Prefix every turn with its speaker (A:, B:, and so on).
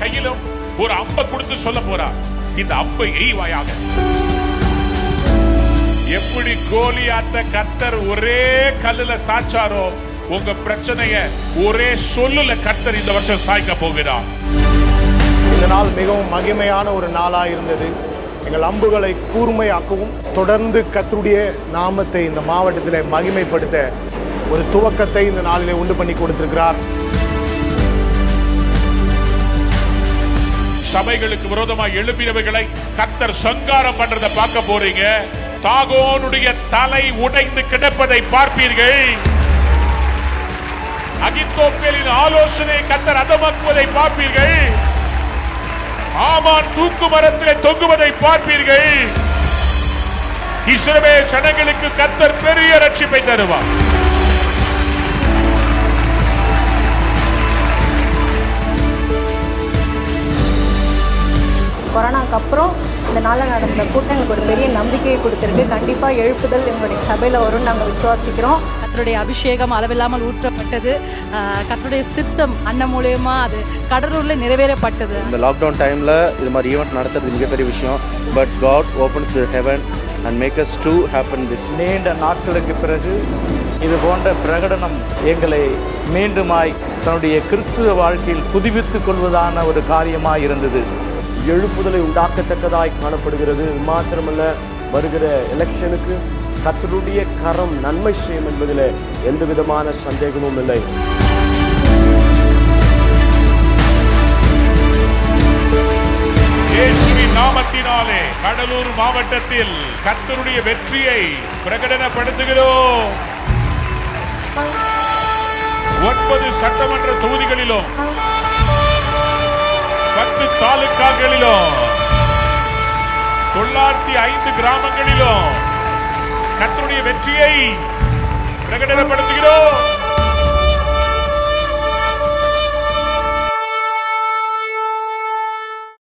A: கையிலும் ஒரு அம்பை கொடுத்து சொல்ல போறார் இந்த அம்பை எய்வாயாக. எப்படி கோலியாத்த கத்தர் ஒரே கல்லுல சாச்சாரோ உங்க பிரச்சனைய ஒரே சொல்லுல கத்தர் இந்த வருஷம் சாய்க்க போகிறார்
B: இந்த நாள் மிகவும் மகிமையான ஒரு நாளா இருந்தது. எங்கள் அம்புகளை கூர்மையாக்கவும் தொடர்ந்து கத்தருடைய நாமத்தை இந்த மாவட்டத்தில் மகிமைப்படுத்த ஒரு துவக்கத்தை இந்த நாளிலே உண்டு பண்ணி கொடுத்திருக்கிறார்.
A: சபைகளுக்கு விரோதமாக எழுப்பினவைகளை கத்தர் சங்காரம் பண்றத பார்க்க போறீங்க. தாகோனுடைய தலை உடைந்து கிடப்பதை பார்ப்பீர்கள். அகித்தோப்பேலின் ஆலோசனை கத்தர் அதமாக்குவதை பார்ப்பீர்கள். ஆமான் தூக்கு மரத்திலே தொங்குவதை பார்ப்பீர்கள். இஸ்ரவேல் ஜனங்களுக்கு கத்தர் பெரிய ரட்சிப்பை தருவார்.
C: கொரோனாக்கு அப்புறம் இந்த நாளில் நடந்த கூட்டம் எங்களுக்கு ஒரு பெரிய நம்பிக்கையை கொடுத்துருக்கு. கண்டிப்பாக எழுப்புதல் எங்களுடைய சபையில் வரும்னு நாங்கள் விசுவாசிக்கிறோம்.
D: கர்த்தருடைய அபிஷேகம் அளவில்லாமல் ஊற்றப்பட்டது. ஆஹ் கர்த்தருடைய சித்தம் அண்ணன் மூலியமா அது கடலூர்ல நிறைவேறப்பட்டது.
E: இந்த லாக்டவுன் டைமில் இது மாதிரி ஈவெண்ட் நடத்துறது மிகப்பெரிய விஷயம். But God opens heaven and make us to happen this
F: நீண்ட நாட்களுக்கு பிறகு இது போன்ற பிரகடனம் எங்களை மீண்டுமாய் தன்னுடைய கிறிஸ்துவ வாழ்க்கையில் புதுப்பித்துக் கொள்வதான ஒரு காரியமாய் இருந்தது.
G: எழுப்புதலை உண்டாக்கத்தக்கதாய் காணப்படுகிறது. மாத்திரமல்ல வருகிற எலெக்ஷனுக்கு கத்தருடைய கரம் நன்மை செய்யும் என்பதில் எந்த விதமான சந்தேகமும் இல்லை.
A: நாமத்தினாலே கடலூர் மாவட்டத்தில் கத்தருடைய வெற்றியை பிரகடனப்படுத்துகிறோம். ஒன்பது சட்டமன்ற தொகுதிகளிலும் பத்து தாலுக்காக்கள் தொள்ளாயிரத்தி ஐந்து கிராமங்களிலும் கர்த்தருடைய வெற்றியை பிரகடனப்படுத்துகிறோம்.